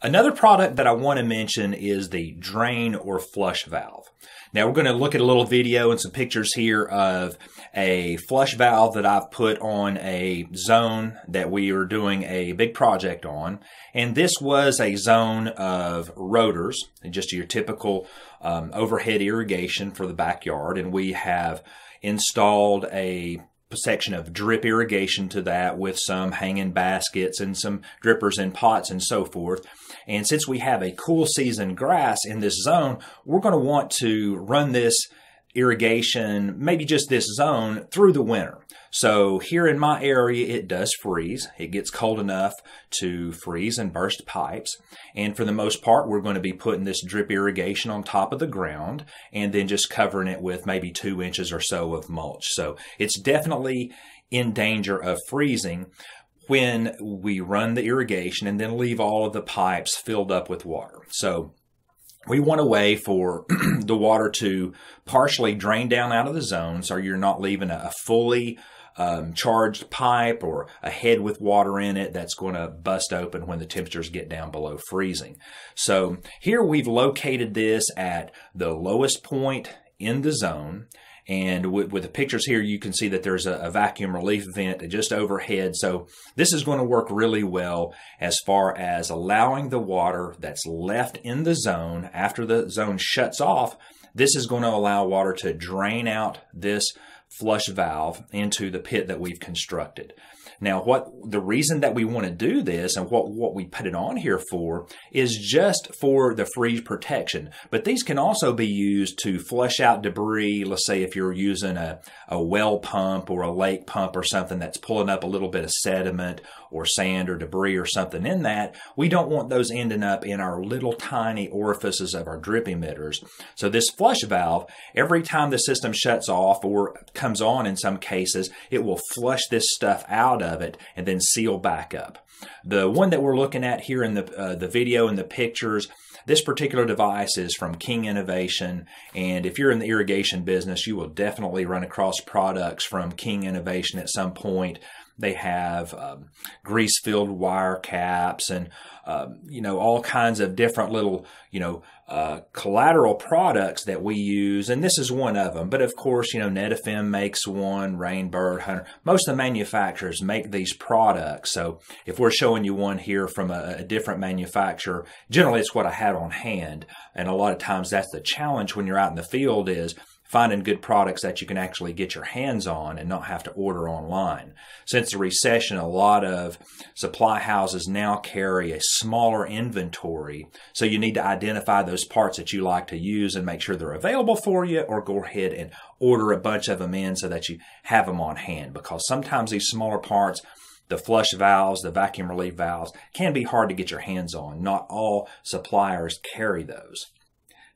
Another product that I want to mention is the drain or flush valve. Now we're going to look at a little video and some pictures here of a flush valve that I've put on a zone that we are doing a big project on. And this was a zone of rotors, just your typical um, overhead irrigation for the backyard. And we have installed a section of drip irrigation to that with some hanging baskets and some drippers and pots and so forth. And since we have a cool season grass in this zone, we're going to want to run this irrigation, maybe just this zone through the winter. So here in my area, it does freeze. It gets cold enough to freeze and burst pipes. And for the most part, we're going to be putting this drip irrigation on top of the ground and then just covering it with maybe two inches or so of mulch. So it's definitely in danger of freezing when we run the irrigation and then leave all of the pipes filled up with water. So we want a way for the water to partially drain down out of the zone so you're not leaving a, fully um, charged pipe or a head with water in it that's going to bust open when the temperatures get down below freezing. So here we've located this at the lowest point in the zone and with, with, the pictures here, you can see that there's a, a, vacuum relief vent just overhead. So this is going to work really well as far as allowing the water that's left in the zone after the zone shuts off. This is going to allow water to drain out this flush valve into the pit that we've constructed. Now, what the reason that we want to do this and what, what we put it on here for is just for the freeze protection. But these can also be used to flush out debris. Let's say if you're using a, a well pump or a lake pump or something that's pulling up a little bit of sediment or sand or debris or something in that, we don't want those ending up in our little tiny orifices of our drip emitters. So this flush valve, every time the system shuts off or comes on in some cases, it will flush this stuff out of it and then seal back up. The one that we're looking at here in the, uh, the video and the pictures, this particular device is from King Innovation. And if you're in the irrigation business, you will definitely run across products from King Innovation at some point. They have um, grease filled wire caps and, um, you know, all kinds of different little, you know, uh, collateral products that we use. And this is one of them. But of course, you know, Netafim makes one, Rainbird, Hunter. Most of the manufacturers make these products. So if we're showing you one here from a, a different manufacturer, generally it's what I had on hand. And a lot of times that's the challenge when you're out in the field is finding good products that you can actually get your hands on and not have to order online. Since the recession, a lot of supply houses now carry a smaller inventory. So you need to identify those parts that you like to use and make sure they're available for you or go ahead and order a bunch of them in so that you have them on hand because sometimes these smaller parts the flush valves, the vacuum relief valves can be hard to get your hands on. Not all suppliers carry those.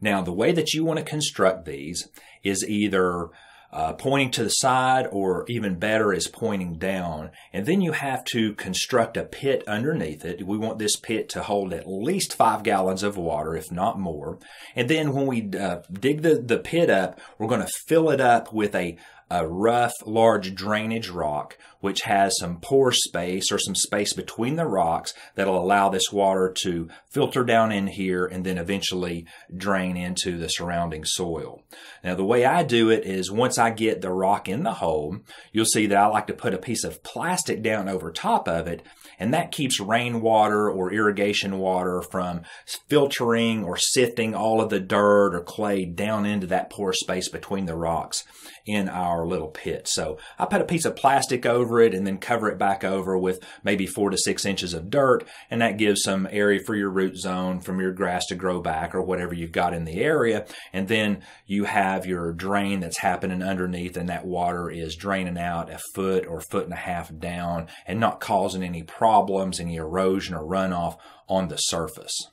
Now, the way that you want to construct these is either uh, pointing to the side or even better is pointing down. And then you have to construct a pit underneath it. We want this pit to hold at least five gallons of water, if not more. And then when we uh, dig the, the pit up, we're going to fill it up with a, a rough, large drainage rock, which has some pore space or some space between the rocks that'll allow this water to filter down in here and then eventually drain into the surrounding soil. Now, the way I do it is once I get the rock in the hole, you'll see that I like to put a piece of plastic down over top of it, and that keeps rainwater or irrigation water from filtering or sifting all of the dirt or clay down into that pore space between the rocks in our little pit. So I put a piece of plastic over it and then cover it back over with maybe four to six inches of dirt. And that gives some area for your root zone from your grass to grow back or whatever you've got in the area. And then you have your drain that's happening underneath and that water is draining out a foot or foot and a half down and not causing any problems, any erosion or runoff on the surface.